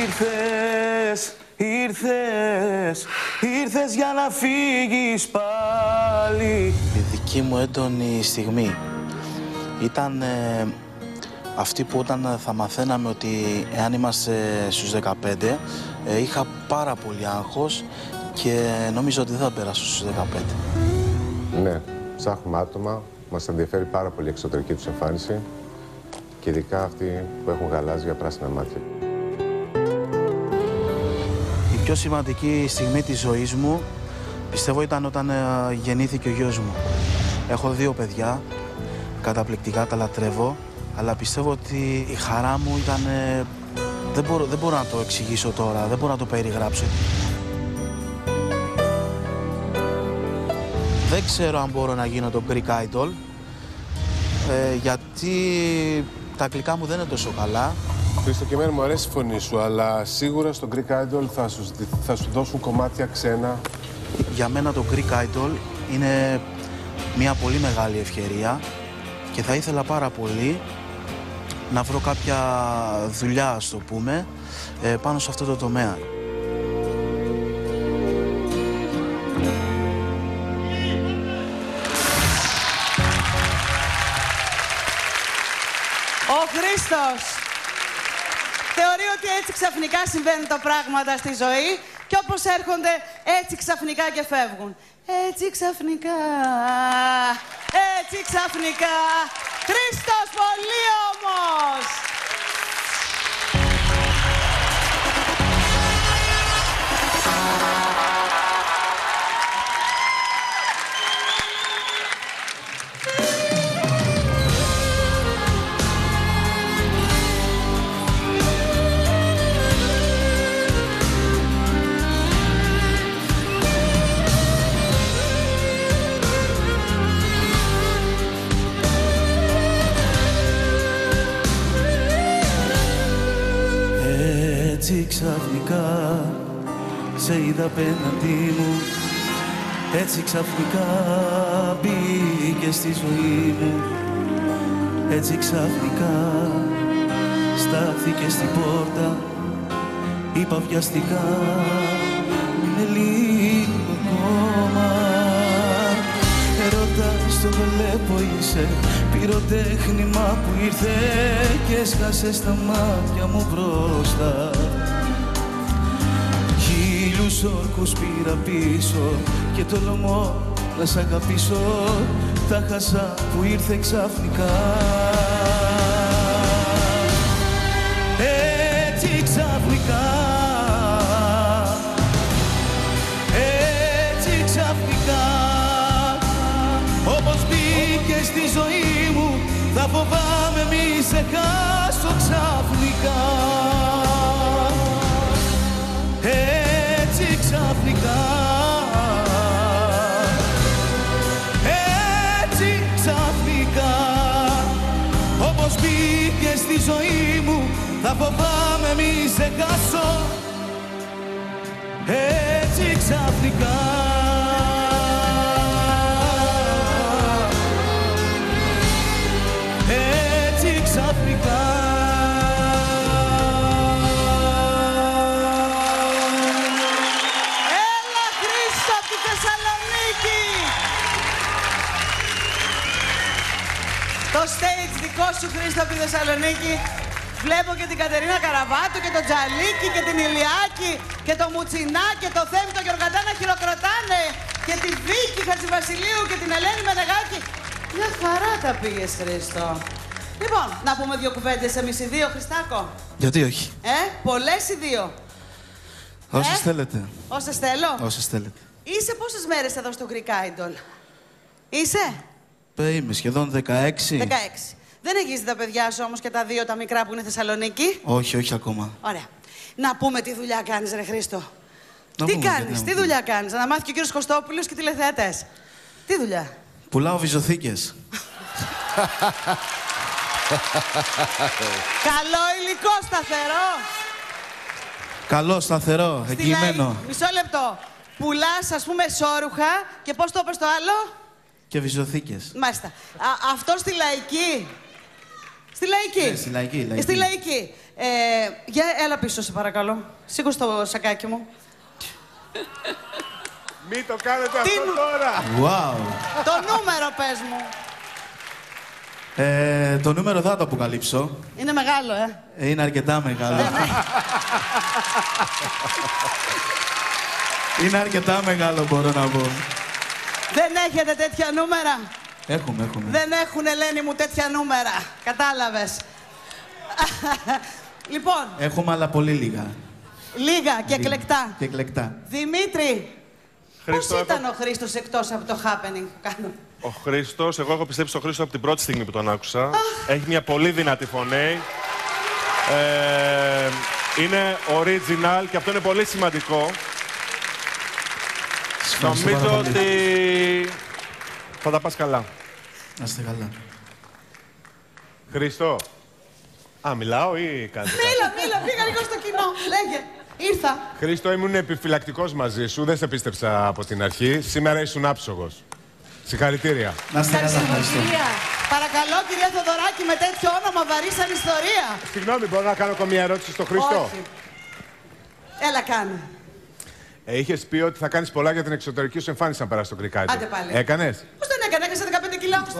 Ήρθες, ήρθες, ήρθες για να φύγεις πάλι Η δική μου έντονη στιγμή ήταν ε, αυτή που όταν θα μαθαίναμε ότι εάν είμαστε στους 15 ε, είχα πάρα πολύ άγχος και νομίζω ότι δεν θα περάσω στους 15. Ναι, ψάχνουμε άτομα. Μας ενδιαφέρει πάρα πολύ η εξωτερική τους εμφάνιση και ειδικά αυτοί που έχουν γαλάζια πράσινα μάτια. Η πιο σημαντική στιγμή της ζωής μου πιστεύω ήταν όταν ε, γεννήθηκε ο γιος μου. Έχω δύο παιδιά, καταπληκτικά τα λατρεύω, αλλά πιστεύω ότι η χαρά μου ήταν... ε, δεν, μπορώ, δεν μπορώ να το εξηγήσω τώρα, δεν μπορώ να το περιγράψω. Δεν ξέρω αν μπορώ να γίνω το Greek Idol, ε, γιατί τα αγγλικά μου δεν είναι τόσο καλά. Χρήστο, και εμένα μου αρέσει η φωνή σου, αλλά σίγουρα στο Greek Idol θα σου, θα σου δώσουν κομμάτια ξένα. Για μένα το Greek Idol είναι μια πολύ μεγάλη ευκαιρία και θα ήθελα πάρα πολύ να βρω κάποια δουλειά, ας το πούμε, ε, πάνω σε αυτό το τομέα. Ο Χρήστος θεωρεί ότι έτσι ξαφνικά συμβαίνουν τα πράγματα στη ζωή και όπως έρχονται έτσι ξαφνικά και φεύγουν. Έτσι ξαφνικά, έτσι ξαφνικά. Χρήστος πολύ όμως. Ξαφνικά σε είδα απέναντί μου. Έτσι ξαφνικά μπήκε στη ζωή μου. Έτσι ξαφνικά στάθηκε στην πόρτα. Είπα βιαστικά είναι λίγο ακόμα Ερώτα στο βλέπω είσαι. Πυροτέχνημα που ήρθε και έσκασε στα μάτια μου μπροστά Χίλιους όρκους πήρα πίσω και τολμώ να σ' αγαπήσω. Τα χάσα που ήρθε ξαφνικά. Έτσι ξαφνικά. Έτσι ξαφνικά. Όπως μπήκε στη ζωή μου θα φοβάμαι μη σε χάσω ξαφνικά ζωή μου θα φοβάμαι μη σε χάσω έτσι ξαφνικά. Έτσι ξαφνικά. Έλα Χρήστο από τη Θεσσαλονίκη. Το stage δικό σου Χρήστο από τη Θεσσαλονίκη. Βλέπω και την Κατερίνα Καραβάτου και τον Τζαλίκη και την Ηλιάκη και το Μουτσινά και το Θέμη το Γεωργαντά να χειροκροτάνε και τη Βίκη Χατζηβασιλείου και την Ελένη Μενεγάκη. Μια χαρά τα πήγες Χρήστο. Λοιπόν, να πούμε δύο κουβέντες εμείς οι δύο, Χριστάκο. Γιατί όχι; Ε, πολλές οι δύο; Όσες Ε; θέλετε. Όσες θέλω. Όσες θέλετε. Είσαι πόσες μέρες εδώ στο Greek Idol; Είσαι; Ε, Είμαι σχεδόν 16. 16. Δεν έχεις δει τα παιδιά σου όμως και τα δύο τα μικρά που είναι Θεσσαλονίκη; Όχι, όχι ακόμα. Ωραία. Να πούμε τι δουλειά κάνεις ρε Χρήστο. Να τι πούμε, γιατί κάνεις, να τι πούμε. δουλειά κάνεις. Να μάθει και ο κύριος Κωστόπουλος και οι τηλεθεατές. Τι δουλειά; Πουλάω βυζοθήκες. Καλό υλικό σταθερό. Καλό, σταθερό, Στη εγγυημένο. λαϊ- Μισό λεπτό. Πουλάς ας πούμε σόρουχα και πώς το είπες το άλλο; Και βυζοθήκες. Μάλιστα. Α, αυτό στη λαϊκή. Στη λαϊκή. Ναι, στη λαϊκή, λαϊκή. Στη λαϊκή. Ε, για, έλα πίσω, σε παρακαλώ. Σήκω στο σακάκι μου. Μην το κάνετε Τι αυτό νου- τώρα! Wow. το νούμερο, πες μου. Ε, το νούμερο δεν θα το αποκαλύψω. Είναι μεγάλο, ε. Ε, Είναι αρκετά μεγάλο. Είναι αρκετά μεγάλο, μπορώ να πω. Δεν έχετε τέτοια νούμερα; Έχουμε, έχουμε. Δεν έχουν, Ελένη μου, τέτοια νούμερα. Κατάλαβες. λοιπόν, Έχουμε, αλλά πολύ λίγα. λίγα και Λίγα. εκλεκτά. Και εκλεκτά. Δημήτρη, Χρήστο, πώς ήταν έχω- ο Χρήστος εκτός από το happening που κάνω. Ο Χρήστος, εγώ έχω πιστέψει στον Χρήστο από την πρώτη στιγμή που τον άκουσα. Έχει μια πολύ δυνατή φωνή. Ε, είναι original και αυτό είναι πολύ σημαντικό. Σας ευχαριστώ πάρα Νομίζω πολύ. ότι θα τα πας καλά. Να είστε καλά. Χρήστο. Α, μιλάω ή κάνετε κάτι; Μίλα, μίλα, πήγα λίγο στο κοινό. Λέγε, ήρθα. Χρήστο, ήμουν επιφυλακτικός μαζί σου. Δεν σε πίστεψα από την αρχή. Σήμερα ήσουν άψογος. Συγχαρητήρια. Να είστε καλά, ευχαριστώ. Παρακαλώ, κυρία Θοδωράκη, με τέτοιο όνομα βαρύ σαν ιστορία. Συγγνώμη, μπορώ να κάνω ακόμη μια ερώτηση στον Χρήστο; Όχι. Έλα, κάνε. Ε, Είχες πει ότι θα κάνεις πολλά για την εξωτερική σου εμφάνιση αν περάσει το κρικάκι. Άντε πάλι. Έκανες; Πώς δεν έκανε, έχασε 15 κιλά όπως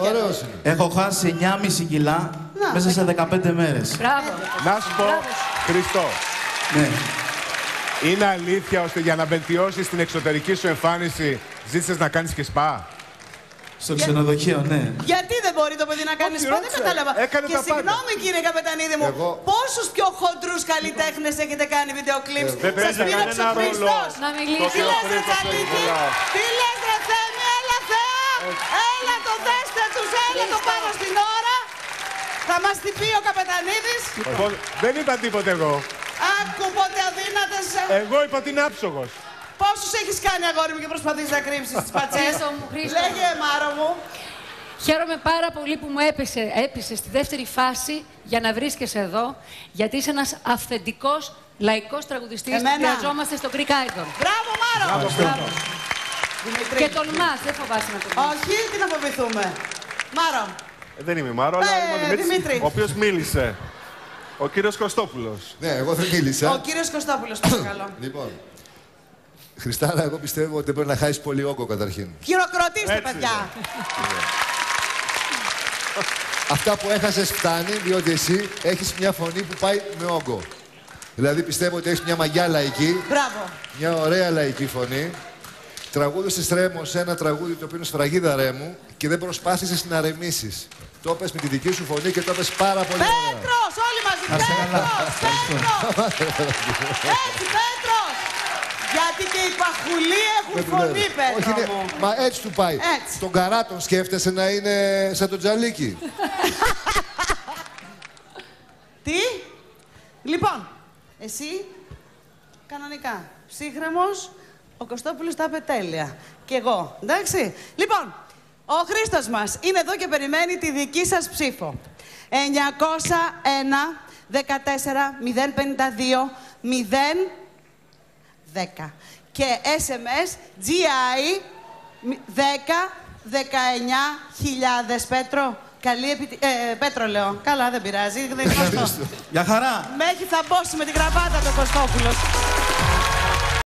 και Έχω χάσει 9,5 κιλά Να, μέσα σε 15 μέρες. Μπράβο. Να σου πω, Χρήστο, Ναι. είναι αλήθεια ώστε για να βελτιώσεις την εξωτερική σου εμφάνιση ζήτησες να κάνεις και σπα; Στο ξενοδοχείο, ναι. Γιατί δεν μπορεί το παιδί να κάνει Όχι, σπα, δεν ρώτησε. κατάλαβα. Έκανε και τα πάντα. συγγνώμη κύριε Καπετανίδη μου, Εγώ- πόσους πιο χοντρούς καλλιτέχνες έχετε κάνει βίντεο κλιπς. Δεν Σας παίζει πήραξε ο κανένα ρόλο. Χριστός. Να μιλήσεις. Το Τι ότι ο λες ρε Χρήστος παίζει Τσαλίκη, πολλά. τι λες ρε Θέμη, έλα Θεά, έλα το δέστε τους, έλα το πάνω στην ώρα. Θα μας την πει ο Καπετανίδης. Δεν είπα τίποτε εγώ. Άκου πότε αδύνατες. Εγώ είπα ότι είναι άψογος. Πόσους έχεις κάνει αγόρι μου και προσπαθείς να κρύψεις τις πατσές; Χρήστο μου, Χρήστο. Λέγε Μάρο μου. Χαίρομαι πάρα πολύ που μου έπεσε, έπεισε στη δεύτερη φάση για να βρίσκεσαι εδώ, γιατί είσαι ένας αυθεντικός λαϊκός τραγουδιστής που Εμένα. χρειαζόμαστε στο Greek Idol. Μπράβο Μάρο. Μπράβο. Δημήτρη. Και τολμάς, δεν φοβάσαι να το πεις. Όχι, τι να φοβηθούμε. Μάρο. Ε, δεν είμαι η Μάρο, αλλά Ε, είμαι ο Δημήτρης, Δημήτρη. ο οποίος μίλησε. Ο κύριος Κωστόπουλος. Ναι, εγώ δεν Ο μίλησα. κύριος Κωστόπουλος, παρακαλώ. Λοιπόν, Χριστάνα, εγώ πιστεύω ότι πρέπει να χάσεις πολύ όγκο καταρχήν. Χειροκροτήστε, Έτσι παιδιά. Αυτά που έχασες φτάνει, διότι εσύ έχεις μια φωνή που πάει με όγκο. Δηλαδή πιστεύω ότι έχεις μια μαγιά λαϊκή, Μπράβο. μια ωραία λαϊκή φωνή. Τραγούδησε Ρέμο σε ένα τραγούδι το οποίο είναι σφραγίδα Ρέμου και δεν προσπάθησες να ρεμίσεις. Το πες με τη δική σου φωνή και το πες πάρα πολύ ωραία. Πέτρος, όλοι μαζί. Να είστε καλά. Πέτρος, Πέτρος. Έτσι, Πέτρος. Γιατί και οι παχουλοί έχουν Δεν του φωνή, λέω. Όχι, Πέτρο είναι- μου. Μα έτσι του πάει. Έτσι. Τον καράτον σκέφτεσαι να είναι σαν τον Τζαλίκι. Τι; Λοιπόν, εσύ, κανονικά, ψύχρεμος, ο Κωστόπουλος τα είπε τέλεια. Και εγώ, εντάξει. Λοιπόν, ο Χρήστος μας είναι εδώ και περιμένει τη δική σας ψήφο. 901 14 052 0 10. Και SMS GI 10 19 Πέτρο. Καλή επιτι... ε, Πέτρο λέω. Καλά δεν πειράζει. Δεν είναι αυτό. Γεια χαρά! Με έχει θαμπώσει με την γραβάτα το Κωστόπουλος.